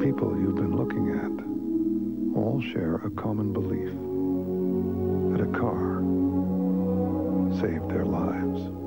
people you've been looking at all share a common belief that a car saved their lives.